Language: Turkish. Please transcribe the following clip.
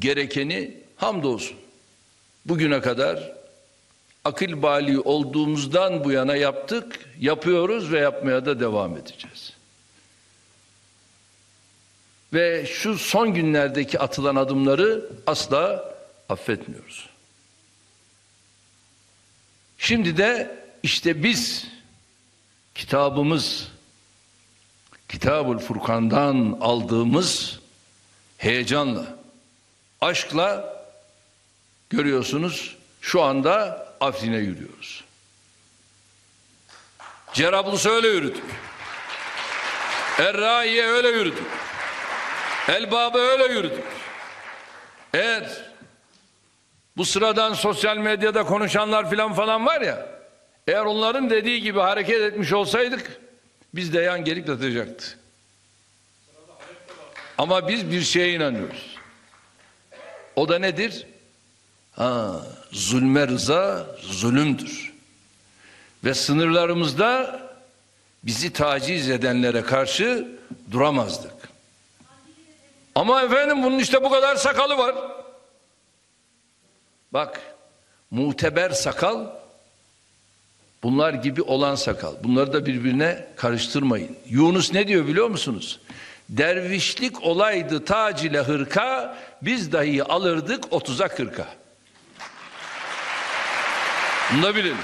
gerekeni hamdolsun. Bugüne kadar akıl bali olduğumuzdan bu yana yaptık, yapıyoruz ve yapmaya da devam edeceğiz. Ve şu son günlerdeki atılan adımları asla affetmiyoruz. Şimdi de işte biz kitabımız Kitabul Furkan'dan aldığımız heyecanla, aşkla görüyorsunuz şu anda Afrin'e yürüyoruz. Cerablus'u öyle yürüdük. Errai'ye öyle yürüdük. Elbab'ı öyle yürüdük. Eğer bu sıradan sosyal medyada konuşanlar filan falan var ya, eğer onların dediği gibi hareket etmiş olsaydık, biz de yan gelip yatacaktı. Ama biz bir şeye inanıyoruz. O da nedir? Ha, zulme rıza zulümdür. Ve sınırlarımızda bizi taciz edenlere karşı duramazdık. Ama efendim bunun işte bu kadar sakalı var. Bak, muteber sakal bunlar gibi olan sakal. Bunları da birbirine karıştırmayın. Yunus ne diyor biliyor musunuz? Dervişlik olaydı tac ile hırka, biz dahi alırdık otuza kırka. Bunu da bilin.